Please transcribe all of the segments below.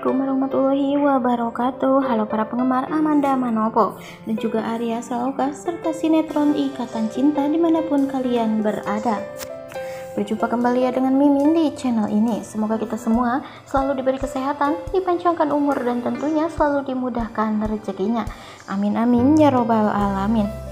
Assalamualaikum warahmatullahi wabarakatuh. Halo para penggemar Amanda Manopo Dan juga Arya Saloka Serta sinetron Ikatan Cinta Di mana pun kalian berada. Berjumpa kembali ya dengan Mimin di channel ini. Semoga kita semua selalu diberi kesehatan Dipanjangkan umur dan tentunya selalu dimudahkan rezekinya. Amin amin ya robbal alamin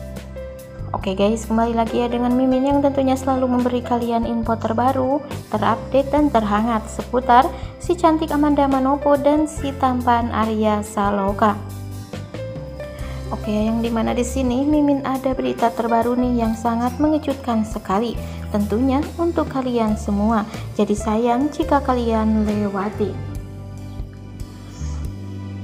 Oke guys, kembali lagi ya dengan Mimin yang tentunya selalu memberi kalian info terbaru, terupdate dan terhangat seputar si cantik Amanda Manopo dan si tampan Arya Saloka. Oke, yang di mana di sini Mimin ada berita terbaru nih yang sangat mengejutkan sekali, tentunya untuk kalian semua. Jadi sayang jika kalian lewati.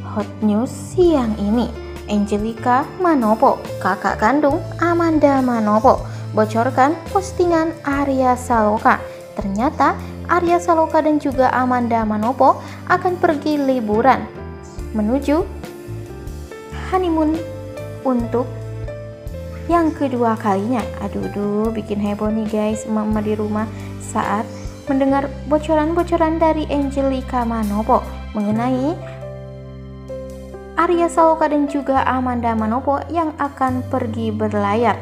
Hot news siang ini. Angelica Manopo, kakak kandung Amanda Manopo, bocorkan postingan Arya Saloka. Ternyata Arya Saloka dan juga Amanda Manopo akan pergi liburan menuju honeymoon untuk yang kedua kalinya. Aduh, duh, bikin heboh nih guys, mama di rumah saat mendengar bocoran-bocoran dari Angelica Manopo mengenai Arya Saloka dan juga Amanda Manopo yang akan pergi berlayar.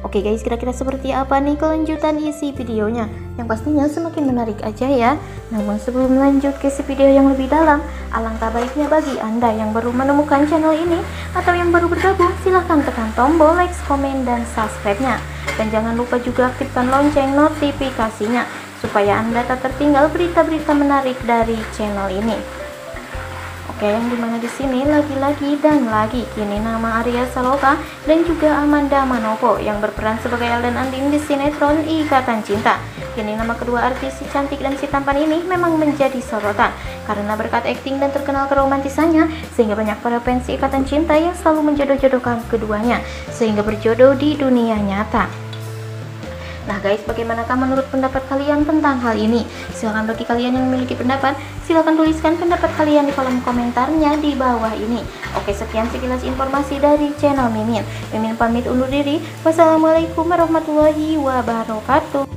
Oke guys, kira-kira seperti apa nih kelanjutan isi videonya? Yang pastinya semakin menarik aja ya. Namun sebelum lanjut ke isi video yang lebih dalam, alangkah baiknya bagi Anda yang baru menemukan channel ini atau yang baru bergabung, silahkan tekan tombol like, komen, dan subscribe-nya. Dan jangan lupa juga aktifkan lonceng notifikasinya supaya Anda tak tertinggal berita-berita menarik dari channel ini. Oke, yang di mana di sini lagi-lagi dan lagi kini nama Arya Saloka dan juga Amanda Manopo yang berperan sebagai El dan Andin di sinetron Ikatan Cinta. Kini nama kedua artis si cantik dan si tampan ini memang menjadi sorotan karena berkat akting dan terkenal keromantisannya sehingga banyak para fans Ikatan Cinta yang selalu menjodoh-jodohkan keduanya sehingga berjodoh di dunia nyata. Nah guys, bagaimanakah menurut pendapat kalian tentang hal ini? Silahkan bagi kalian yang memiliki pendapat, silahkan tuliskan pendapat kalian di kolom komentarnya di bawah ini. Oke, sekian sekilas informasi dari channel Mimin. Mimin pamit undur diri. Wassalamualaikum warahmatullahi wabarakatuh.